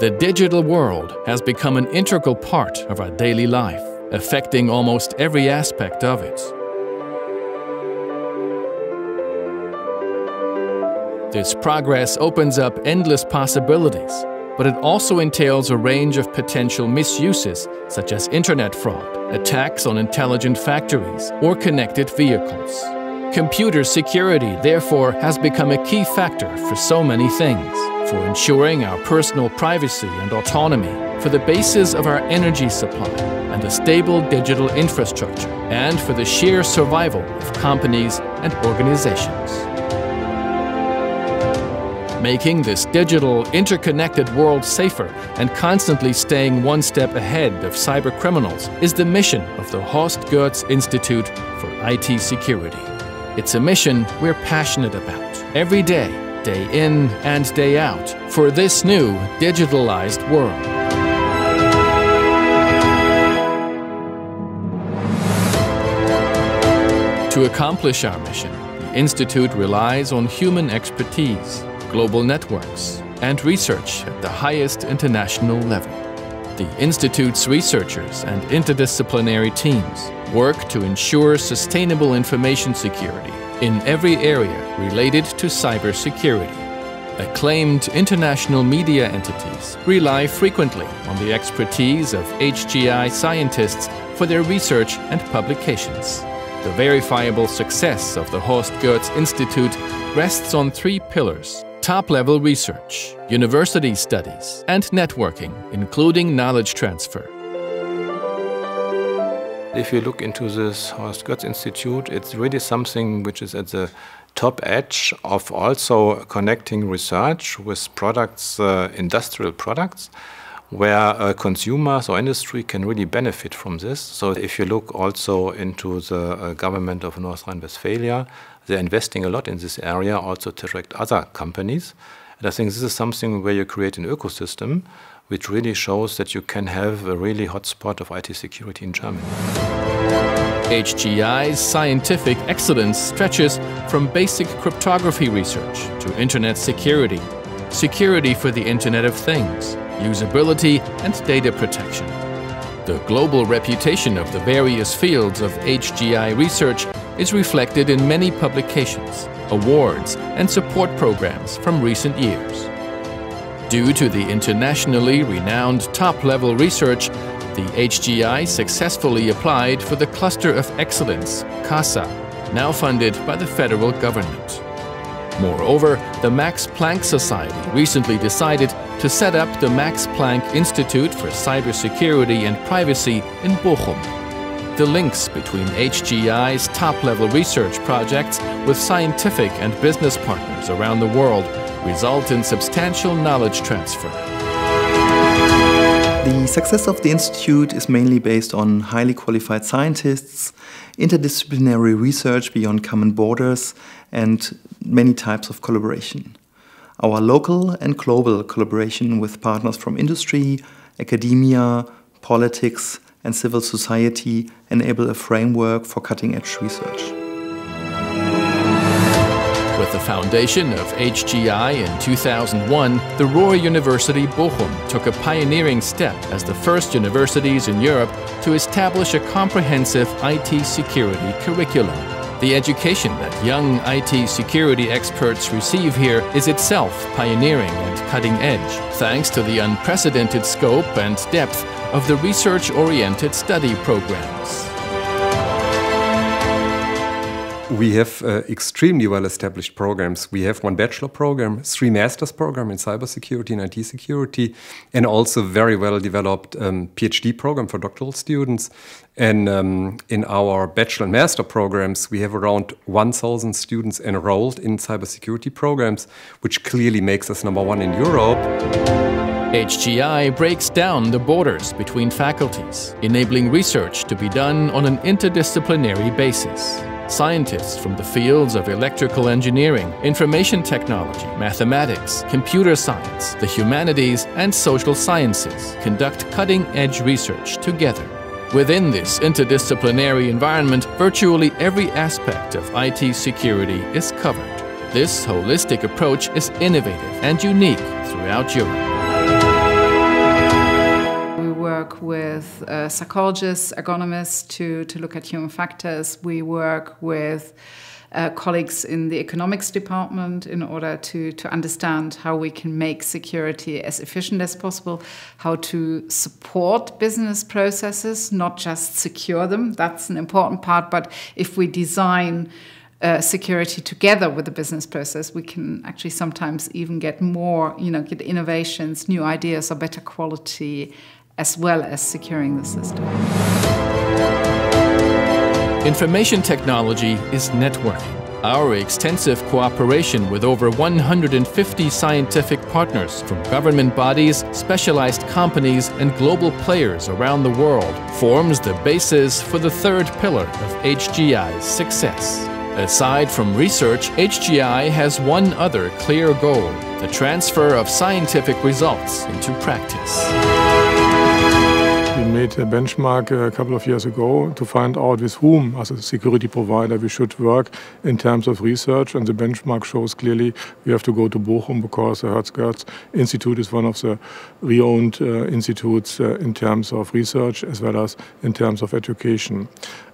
The digital world has become an integral part of our daily life, affecting almost every aspect of it. This progress opens up endless possibilities, but it also entails a range of potential misuses, such as internet fraud, attacks on intelligent factories, or connected vehicles. Computer security, therefore, has become a key factor for so many things for ensuring our personal privacy and autonomy, for the basis of our energy supply and a stable digital infrastructure, and for the sheer survival of companies and organizations. Making this digital, interconnected world safer and constantly staying one step ahead of cyber criminals is the mission of the Horst Görtz Institute for IT Security. It's a mission we're passionate about every day, day in and day out, for this new digitalized world. To accomplish our mission, the Institute relies on human expertise, global networks, and research at the highest international level. The Institute's researchers and interdisciplinary teams work to ensure sustainable information security in every area related to cybersecurity. Acclaimed international media entities rely frequently on the expertise of HGI scientists for their research and publications. The verifiable success of the Horst Görtz Institute rests on three pillars top level research, university studies, and networking, including knowledge transfer. If you look into this Horst Görtz Institute, it's really something which is at the top edge of also connecting research with products, uh, industrial products, where uh, consumers or industry can really benefit from this. So if you look also into the uh, government of North Rhine-Westphalia, they're investing a lot in this area also to attract other companies. And I think this is something where you create an ecosystem which really shows that you can have a really hot spot of IT security in Germany. HGI's scientific excellence stretches from basic cryptography research to internet security, security for the Internet of Things, usability, and data protection. The global reputation of the various fields of HGI research is reflected in many publications, awards, and support programs from recent years. Due to the internationally renowned top-level research, the HGI successfully applied for the Cluster of Excellence, CASA, now funded by the federal government. Moreover, the Max Planck Society recently decided to set up the Max Planck Institute for Cybersecurity and Privacy in Bochum. The links between HGI's top-level research projects with scientific and business partners around the world result in substantial knowledge transfer. The success of the Institute is mainly based on highly qualified scientists, interdisciplinary research beyond common borders, and many types of collaboration. Our local and global collaboration with partners from industry, academia, politics, and civil society enable a framework for cutting edge research. With the foundation of HGI in 2001, the Ruhr University Bochum took a pioneering step as the first universities in Europe to establish a comprehensive IT security curriculum. The education that young IT security experts receive here is itself pioneering and cutting edge, thanks to the unprecedented scope and depth of the research oriented study programs. We have uh, extremely well established programs. We have one bachelor program, three master's program in cybersecurity and IT security, and also very well developed um, PhD program for doctoral students. And um, in our bachelor and master programs, we have around 1,000 students enrolled in cybersecurity programs, which clearly makes us number one in Europe. HGI breaks down the borders between faculties, enabling research to be done on an interdisciplinary basis. Scientists from the fields of electrical engineering, information technology, mathematics, computer science, the humanities, and social sciences conduct cutting edge research together. Within this interdisciplinary environment, virtually every aspect of IT security is covered. This holistic approach is innovative and unique throughout Europe. Work with uh, psychologists, ergonomists to, to look at human factors. We work with uh, colleagues in the economics department in order to, to understand how we can make security as efficient as possible, how to support business processes, not just secure them. That's an important part. But if we design uh, security together with the business process, we can actually sometimes even get more, you know, get innovations, new ideas, or better quality, as well as securing the system. Information technology is networking. Our extensive cooperation with over 150 scientific partners from government bodies, specialized companies, and global players around the world forms the basis for the third pillar of HGI's success. Aside from research, HGI has one other clear goal the transfer of scientific results into practice. Made a benchmark a couple of years ago to find out with whom, as a security provider, we should work in terms of research. And the benchmark shows clearly we have to go to Bochum because the Hertz Institute is one of the re-owned uh, institutes uh, in terms of research as well as in terms of education.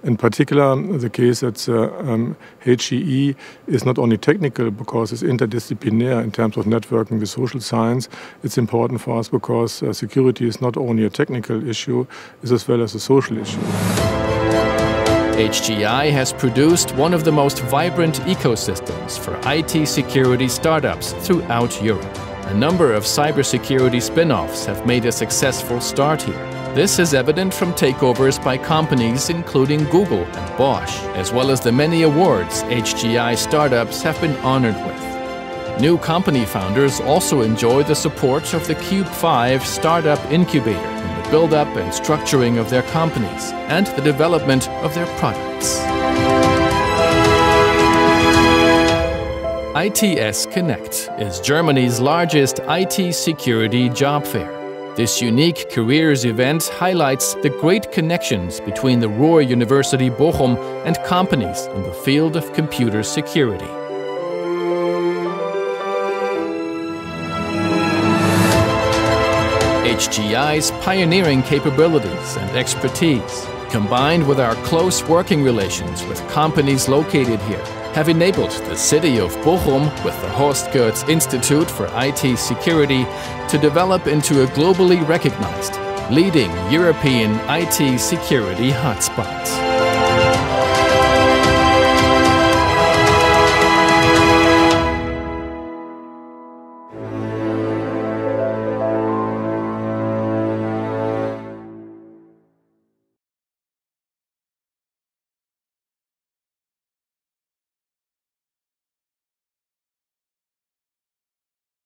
In particular, the case that uh, um, HGE is not only technical because it's interdisciplinary in terms of networking with social science. It's important for us because uh, security is not only a technical issue, it's as well as a social issue. HGI has produced one of the most vibrant ecosystems for IT security startups throughout Europe. A number of cybersecurity spin offs have made a successful start here. This is evident from takeovers by companies including Google and Bosch, as well as the many awards HGI startups have been honored with. New company founders also enjoy the support of the Cube 5 Startup Incubator in the build-up and structuring of their companies and the development of their products. ITS Connect is Germany's largest IT security job fair. This unique careers event highlights the great connections between the Ruhr University Bochum and companies in the field of computer security. HGI's pioneering capabilities and expertise, combined with our close working relations with companies located here, have enabled the city of Bochum with the Horst Görtz Institute for IT Security to develop into a globally recognized leading European IT security hotspot.